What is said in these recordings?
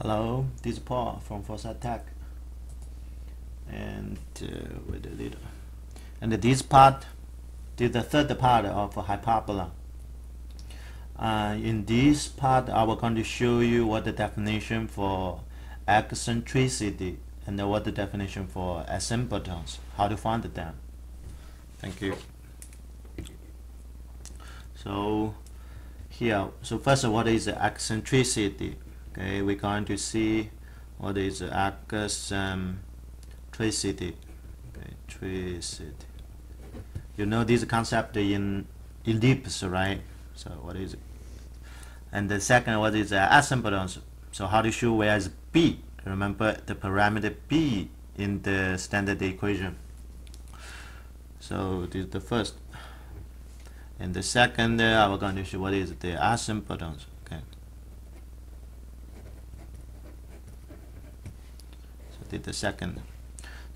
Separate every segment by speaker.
Speaker 1: Hello, this is Paul from Foresight Tech. And uh, with a little. And this part, this is the third part of hyperbola. Uh, in this part, I will going to show you what the definition for eccentricity and what the definition for asymptotes, how to find them. Thank you. So here, so first, of all, what is the eccentricity? Okay, we're going to see what is eccentricity. Okay, tricity. You know this concept in ellipse, right? So what is it? And the second, what is uh, asymptotes? So how to show where is b? Remember the parameter b in the standard equation. So this is the first. And the second, uh, I'm going to show what is the asymptotes. Is the second.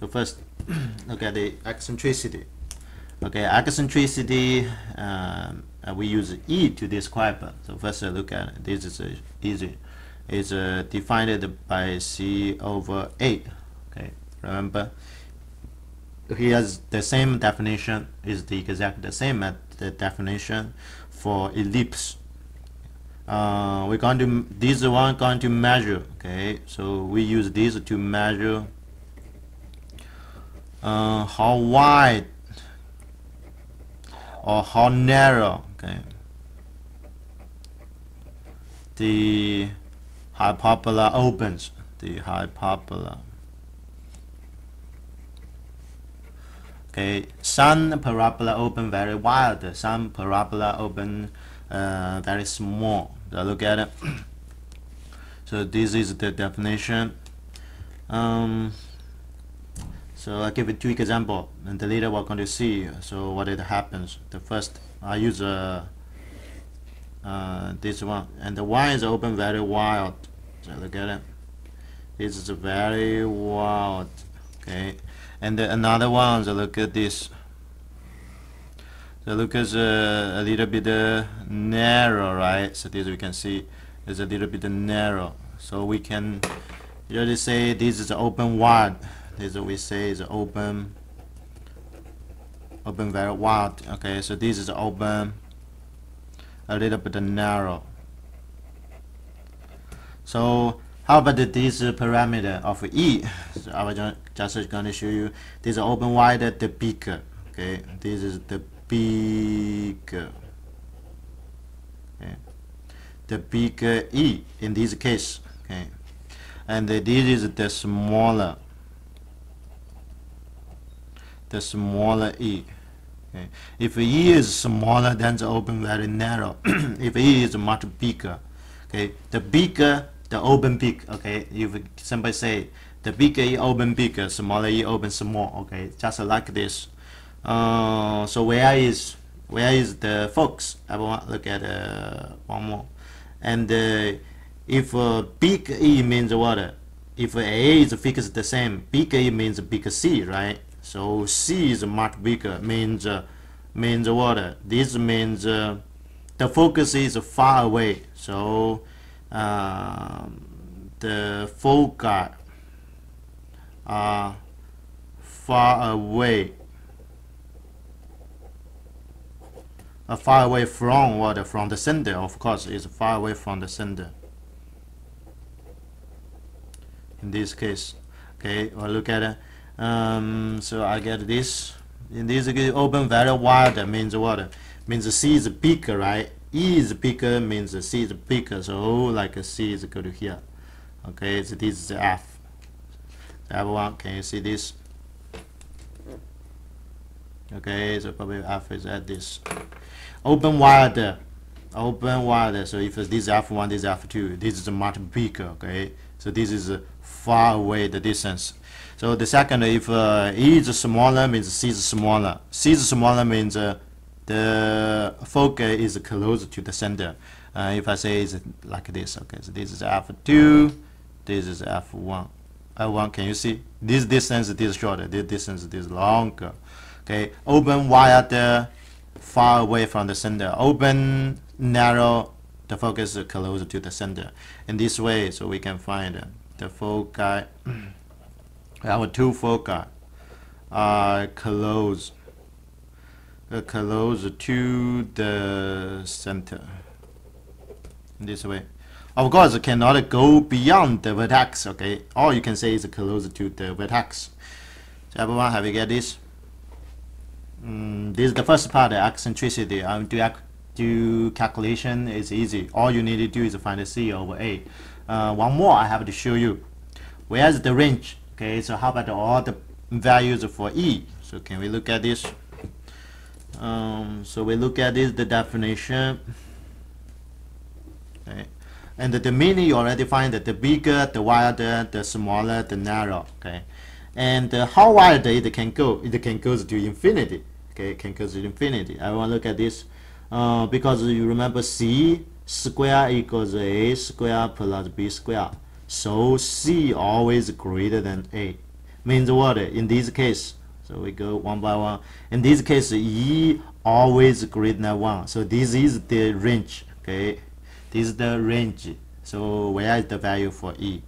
Speaker 1: So first, look at the eccentricity. Okay, eccentricity, um, we use E to describe. So first uh, look at. This is easy. It's uh, defined by C over A. Okay, remember? Here's the same definition, is the exact the same at the definition for ellipse. Uh, we're going to, this one going to measure, okay? So we use this to measure uh, how wide or how narrow okay? The hyperbola opens the hyperbola okay some parabola open very wide some parabola open uh, very small so look at it so this is the definition um, so I give you two example, and the later we're going to see. So what it happens. The first I use uh, uh, this one, and the one is open very wild. So look at it. This is very wild. Okay, and the, another one. So look at this. So look at uh, a little bit uh, narrow, right? So this we can see is a little bit narrow. So we can usually say this is open wide. This we say is open open very wide. Okay so this is open a little bit narrow. So how about this parameter of e? So I was just going to show you this open wide the bigger okay this is the bigger okay the bigger uh, e in this case okay and this is the smaller the smaller e. Okay. If e is smaller, then the open very narrow. if e is much bigger, okay, the bigger the open big. Okay, if somebody say the bigger e open bigger, smaller e open small. Okay, just like this. Uh, so where is where is the focus? I want to look at uh, one more. And uh, if uh, big E means what? If A is fixed the same, big E means big C, right? So C is much bigger, means uh, means what? This means the focus is far away. So uh, the foci are far away. Uh, far away from what? From the center, of course, is far away from the center. In this case, okay, well, look at it. Um, so I get this. In this open very wide means what? Means the C is bigger right? E is bigger means the C is bigger so like C is equal to here. Okay so this is F everyone can you see this okay so probably F is at this open wide open wide so if this is F1 this is F2 this is much bigger okay so this is far away the distance so the second, if uh, E is smaller, means C is smaller. C is smaller means uh, the focus is closer to the center. Uh, if I say it's like this, okay, so this is F2, this is F1. F1, can you see? This distance is shorter, this distance is longer. Okay, open wide, far away from the center. Open, narrow, the focus is closer to the center. In this way, so we can find the foci, our two foci are close, uh, close to the center. In this way. Of course, it cannot go beyond the vertex, okay? All you can say is close to the vertex. So everyone, have you get this? Mm, this is the first part, the eccentricity. Um, do, do calculation is easy. All you need to do is find the C over A. Uh, one more I have to show you. Where's the range? Okay, so how about all the values for E? So can we look at this? Um, so we look at this, the definition. Okay. And the meaning you already find that the bigger, the wider, the smaller, the narrow. Okay, and uh, how wide it can go? It can go to infinity. Okay, can to infinity. I want to look at this uh, because you remember C square equals A square plus B square. So C always greater than A. Means what? In this case, so we go one by one. In this case, E always greater than 1. So this is the range. Okay this is the range so where is the value for E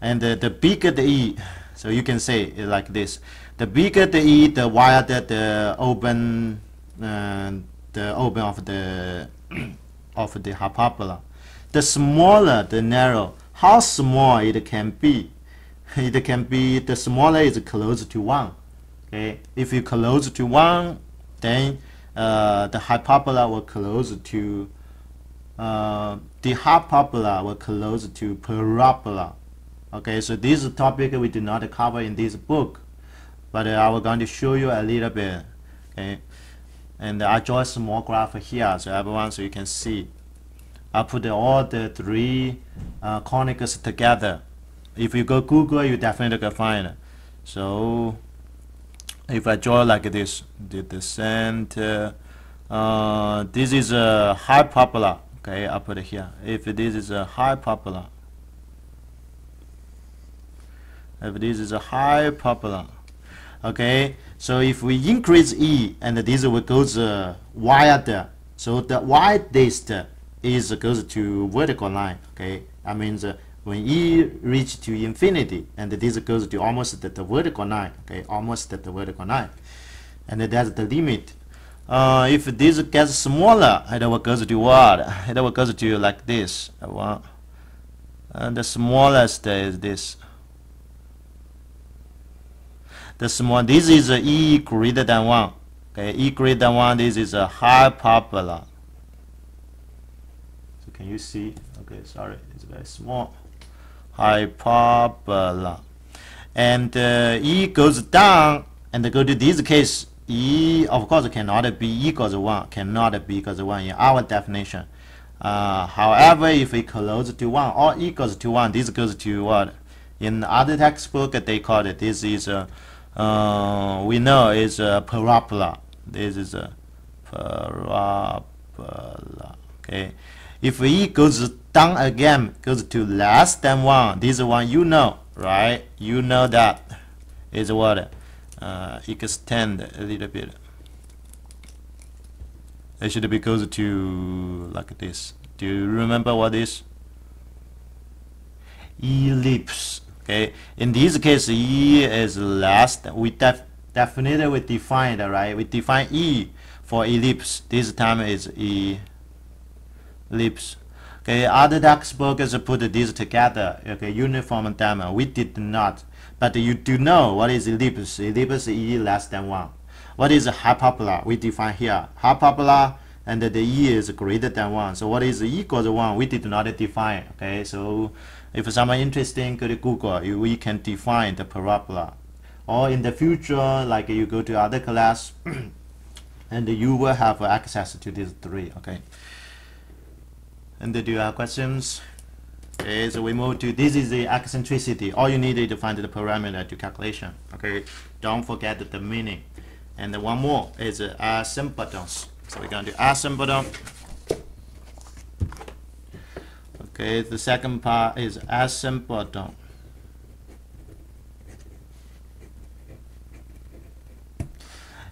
Speaker 1: and uh, the bigger the E so you can say like this the bigger the E the wider the open uh, the open of the of the hyperbola the smaller the narrow. How small it can be? It can be the smaller is close to 1 okay? If you close to 1 then uh, the hyperbola will close to uh, the hyperbola were close to parabola. Okay, so this topic we do not cover in this book, but uh, I will going to show you a little bit. Okay, and I draw a small graph here so everyone so you can see. I put all the three uh, conics together. If you go Google, you definitely can find it. So if I draw like this, the, center, uh, this is a hyperbola okay I put it here if this is a hyperbola if this is a hyperbola okay so if we increase E and this will go to wider so the widest is goes to vertical line okay that means uh, when E reach to infinity and this goes to almost the, the vertical line okay almost the vertical line and that's the limit uh, if this gets smaller, it will go to what? It will go to like this. And the smallest is this. The small, this is a E greater than 1. Okay, E greater than 1, this is a hyperbola. So can you see? Okay, sorry, it's very small. Hyperbola. And uh, E goes down and go to this case E of course cannot be equals 1, cannot be equals 1 in our definition. Uh, however, if it close to 1 or equals to 1, this goes to what? In other textbook, they call it, this is a, uh, we know is a parabola. This is a parabola, okay? If E goes down again, goes to less than 1, this one you know, right? You know that is what? uh, extend a little bit it should be closer to like this do you remember what is ellipse okay in this case e is less we def definitely defined right we define e for ellipse this time is e ellipse okay other textbooks put these together okay uniform diamond we did not but you do know what is ellipse. Ellipse E less than 1. What is hyperbola? We define here. Hyperbola and the E is greater than 1. So what is equal to 1? We did not define. Okay, so if someone interested, go to Google. You, we can define the parabola. Or in the future, like you go to other class, and you will have access to these three. Okay. And do you have questions? Okay, so we move to this is the eccentricity. All you need is to find the parameter to calculation. Okay, don't forget the meaning. And one more is uh, asymptotes. So we're going to asymptote. Okay, the second part is asymptote.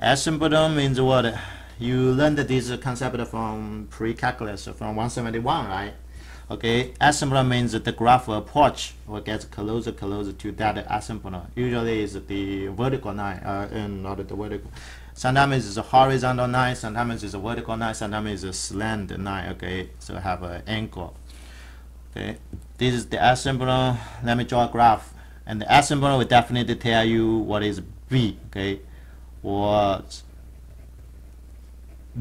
Speaker 1: Asymptote means what? you learned this concept from pre-calculus from 171, right? Okay, asymptote means the graph approach or gets closer, closer to that asymptote. Usually is the vertical line, uh, and not the vertical. Sometimes it's a horizontal line, sometimes it's a vertical line, sometimes it's a slant line. Okay, so have an angle. Okay, this is the asymptote. Let me draw a graph, and the asymptote will definitely tell you what is B. Okay, what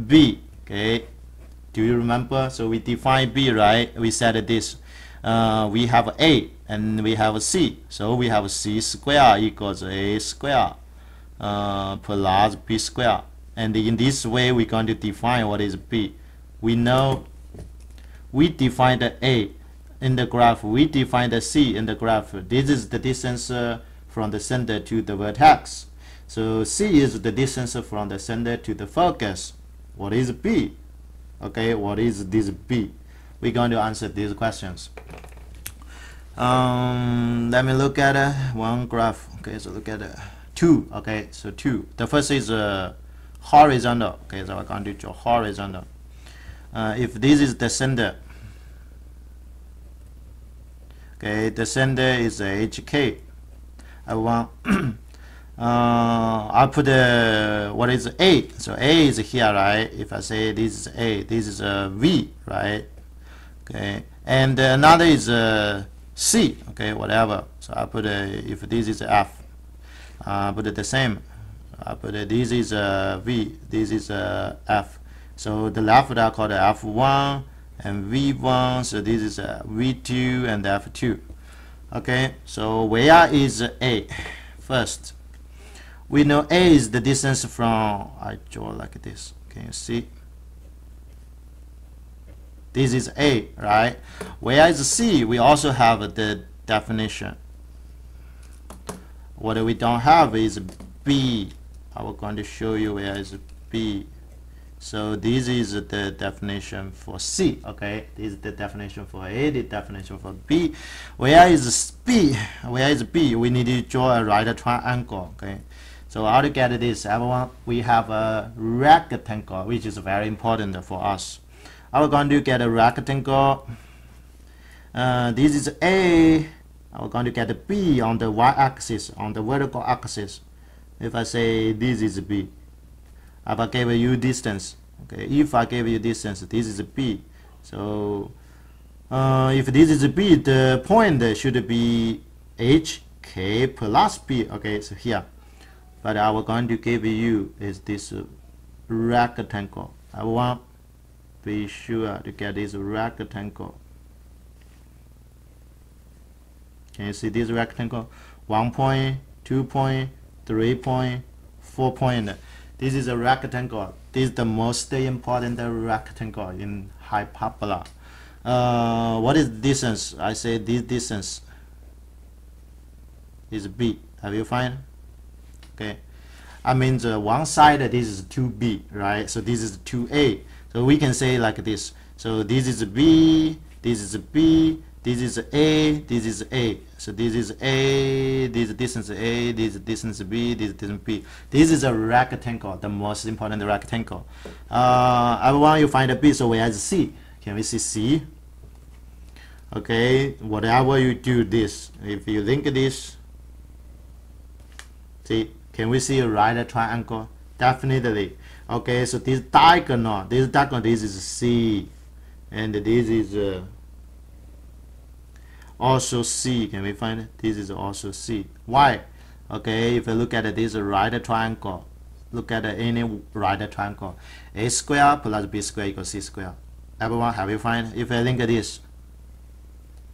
Speaker 1: B. Okay, do you remember? So we define B, right? We said this. Uh, we have A and we have C. So we have C square equals A square uh, plus B square. And in this way, we're going to define what is B. We know we define the A in the graph. We define the C in the graph. This is the distance uh, from the center to the vertex. So C is the distance from the center to the focus. What is B? okay what is this b we're going to answer these questions um, let me look at uh, one graph okay so look at uh, two okay so two the first is uh, horizontal okay so I'm going to draw horizontal uh, if this is the center okay the sender is HK I want uh, I put uh, what is A? So A is here right? If I say this is A this is a V right? Okay and another is a C okay whatever. So I put a, if this is F I put the same. I put this is a V this is a F. So the left are called F1 and V1 so this is uh, v2 and F2 okay so where is A first we know A is the distance from, I draw like this, can you see? This is A, right? where is C, we also have the definition. What we don't have is B. I was going to show you where is B. So this is the definition for C, okay? This is the definition for A, the definition for B. Where is B? Where is B? We need to draw a right triangle, okay? So how to get this, everyone, we have a rectangle, which is very important for us. I'm going to get a rectangle. Uh, this is A. I'm going to get B on the y-axis, on the vertical axis. If I say this is B, if I give you distance, okay, if I give you distance, this is B. So uh, if this is B, the point should be HK plus B. Okay, so here but I was going to give you is this rectangle. I want to be sure to get this rectangle. Can you see this rectangle? One point, two point, three point, four point. This is a rectangle. This is the most important rectangle in hyperbola. Uh, what is distance? I say this distance is b. Have you find? okay I mean the one side this is 2b right so this is 2a so we can say like this so this is b this is b this is a this is a. So this is a this distance a this distance b this distance b. This is a rectangle the most important rectangle. Uh, I want you to find a b so we have c. Can we see c? Okay whatever you do this if you link this see can we see a right triangle? Definitely. Okay, so this diagonal, this diagonal, this is C, and this is uh, also C. Can we find it? This is also C. Why? Okay, if you look at this right triangle, look at any right triangle, A square plus B square equals C square. Everyone, have you find? If I link this,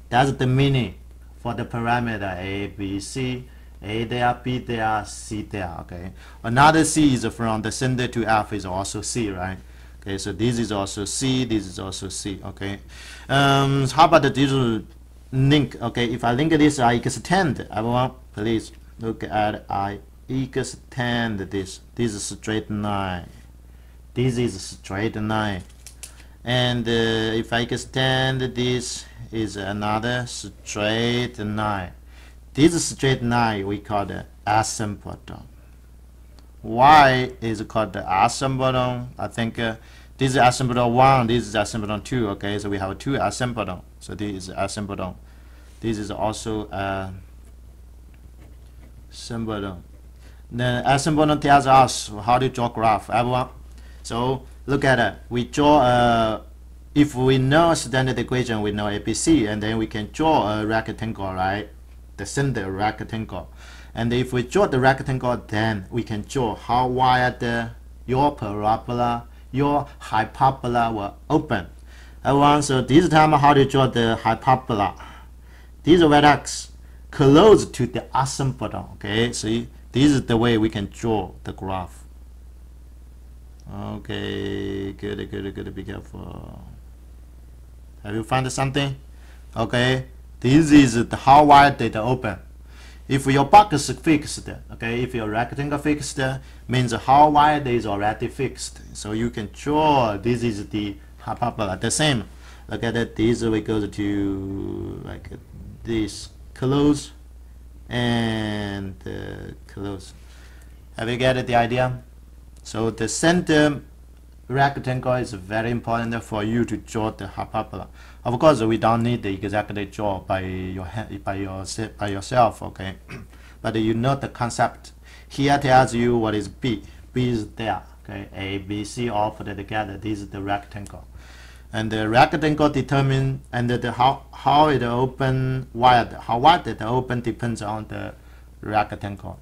Speaker 1: that's the meaning for the parameter A, B, C a there, B there, C there, okay. Another C is from the center to F is also C, right? Okay, so this is also C, this is also C, okay. Um, how about the link? Okay, if I link this, I extend, everyone, please look at I extend this. This is straight line. This is straight line. And uh, if I extend this, is another straight line. This straight line we call the asymptote. y is called the asymptoton. I think uh, this is asymptoton 1, this is asymptoton 2, okay? So we have two asymptoton. So this is a asymptoton. This is also a symptoton. The asymptoton tells us how to draw graph, everyone. So look at it. We draw a, if we know standard equation, we know ABC, and then we can draw a rectangle, right? The center rectangle. And if we draw the rectangle, then we can draw how wide the, your parabola your hyperbola will open. Everyone, so this time how to draw the hyperbola? This vertex close to the asymptote. Okay, see, this is the way we can draw the graph. Okay, good, good, good. Be careful. Have you found something? Okay, this is the how wide did open. If your box is fixed, okay, if your rectangle fixed, means how wide is already fixed. So you can draw, this is the hyperbola, the same. Look at it, this we go to like this, close and uh, close. Have you get the idea? So the center rectangle is very important for you to draw the hyperbola. Of course, we don't need the exactly draw by your by your by yourself, okay? but you know the concept. Here tells you what is B. B is there, okay? A, B, C all put together. This is the rectangle, and the rectangle determine and the, how how it open wide, how wide it open depends on the rectangle.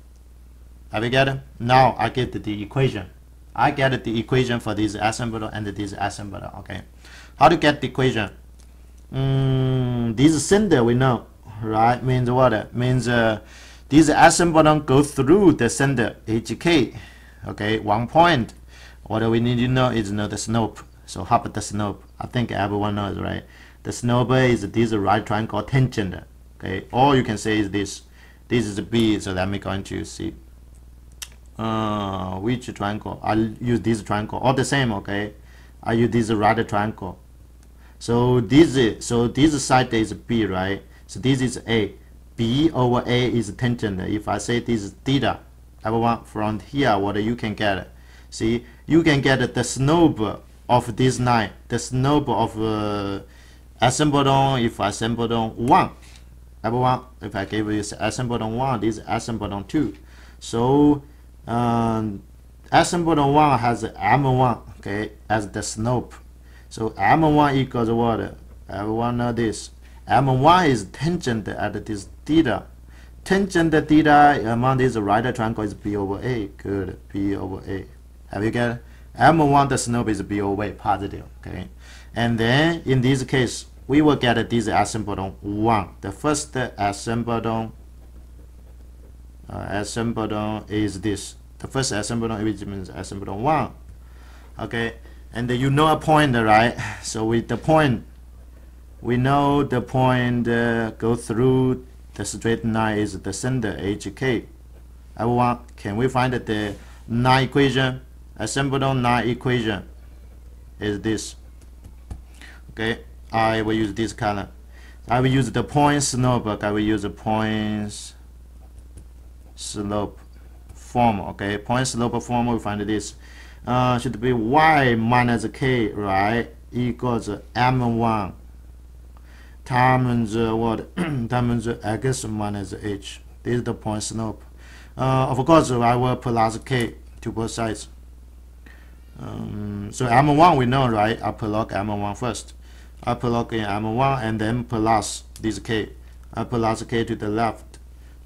Speaker 1: Have you get it? Now I get the equation. I get the equation for this asymptoton and this asymptoton. Okay, how to get the equation? Mm, this center we know, right? Means what? Means uh, this asymptoton go through the center HK. Okay, one point. What we need to know is know the slope. So how about the slope? I think everyone knows, right? The snowball is this right triangle tangent. Okay, or you can say is this. This is B. So let me going to see uh, which triangle I'll use this triangle all the same okay I use this right triangle so this is so this side is B right so this is A B over A is tangent if I say this is theta everyone from here what you can get see you can get the slope of this line the slope of uh, asymptoton if asymptoton 1 everyone if I give you asymptoton 1 this is asymptoton 2 so um, asymptoton 1 has m1 okay as the slope so m1 equals what? Everyone know this. M1 is tangent at this theta. Tangent theta among these right triangle is b over a. Good. B over a. Have you get it? M1 the slope is b over positive okay? And then in this case we will get this asymptoton 1 the first asymptoton uh, asymptoton is this. The first asymptoton which means asymptoton 1 okay? And you know a point right? So with the point we know the point uh, go through the straight line is the center hk everyone can we find the line equation asymptoton line equation is this. Okay I will use this color. I will use the point slope I will use the points slope form okay point slope form we find this. Uh, should be y minus k right equals m1 times uh, what times x minus h. This is the point slope. Uh, of course I will plus k to both sides um, so m1 we know right? I plug m1 first. I plug in m1 and then plus this k. I plus k to the left.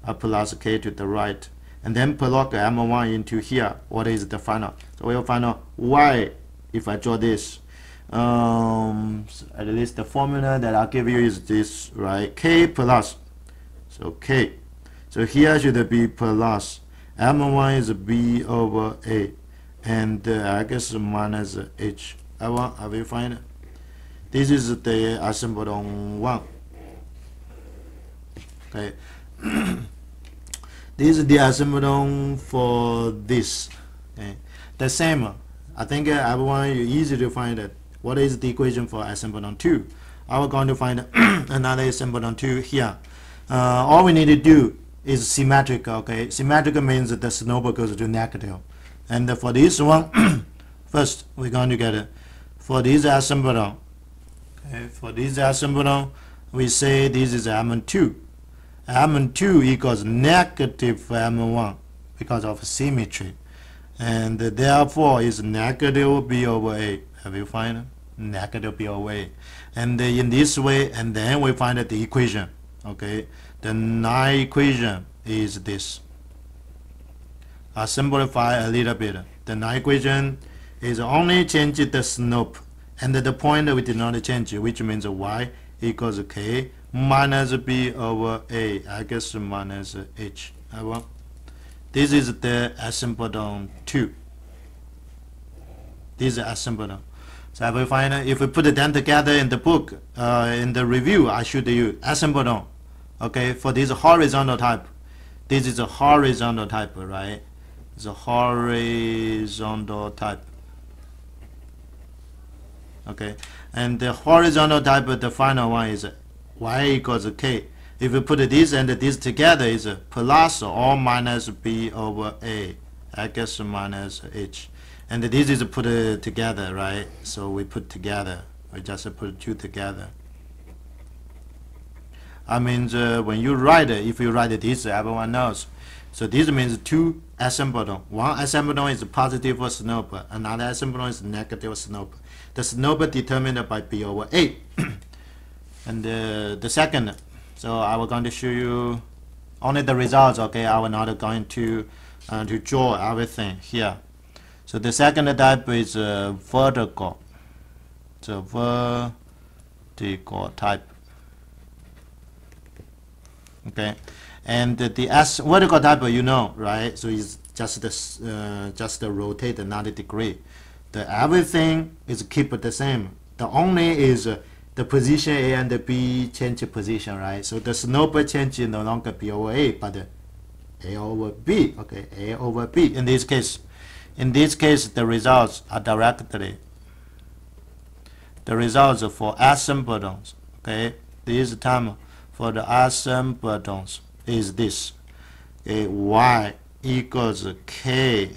Speaker 1: A plus k to the right. And then plug m1 into here. What is the final? So we'll find out y if I draw this. Um, so at least the formula that I'll give you is this right? K plus. So k. So here should be plus. M1 is b over a and uh, guess minus h. I want have you find it. This is the asymptoton 1 okay. This is the asymptoton for this. Okay. the same. I think uh, everyone you easy to find it. What is the equation for asymptoton 2 I'm going to find another asymptoton 2 here. Uh, all we need to do is symmetric okay? Symmetric means that the slope goes to negative And for this one, first we're going to get it. For this asymptoton, okay, for this asymptoton, we say this is M2. M2 equals negative M1 because of symmetry. And therefore is negative B over A. Have you find it? Negative B over A. And in this way, and then we find the equation. Okay, the nine equation is this. I simplify a little bit. The equation is only change the slope and the point we did not change, which means y equals k minus b over a, I guess minus h. This is the asymptoton 2. This is asymptoton. So I will find if we put them together in the book, uh, in the review, I should use asymptoton. Okay, for this horizontal type. This is a horizontal type, right? A horizontal type. Okay, and the horizontal type, the final one is y equals k. If we put this and this together, is plus or minus b over a, x minus h. And this is put together, right? So we put together. We just put two together. I mean, uh, when you write it, if you write this, everyone knows. So this means two asymptoton. One asymptoton is positive slope, another asymptoton is negative slope. The slope determined by b over a. and uh, the second, so I will going to show you only the results. Okay, I will not going to uh, to draw everything here. So the second type is uh, vertical. So vertical type. Okay, and the, S vertical type you know, right? So it's just the uh, just the rotate 90 degree. The everything is keep the same. The only is uh, the position A and the B change position, right? So the slope change no longer B over A, but A over B. Okay, A over B. In this case, in this case, the results are directly the results for asymptotons. Okay, this time for the asymptotons is this. Y equals k.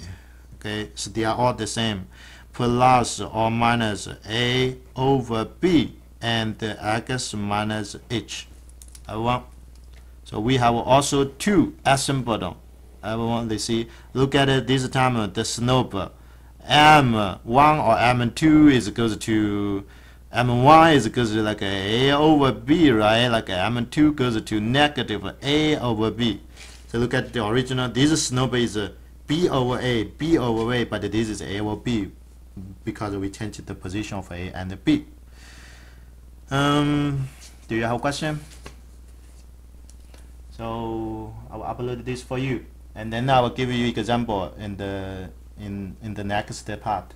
Speaker 1: Okay, so they are all the same. Plus or minus a over b and x minus h. I want. So we have also two asymptoton everyone they see look at it this time the slope m1 or m2 is goes to m1 is goes to like a, a over b right? Like m2 goes to negative a over b. So look at the original this slope is b over a b over a but this is a over b because we changed the position of a and b. Um do you have a question? So I will upload this for you and then I will give you example in the in in the next part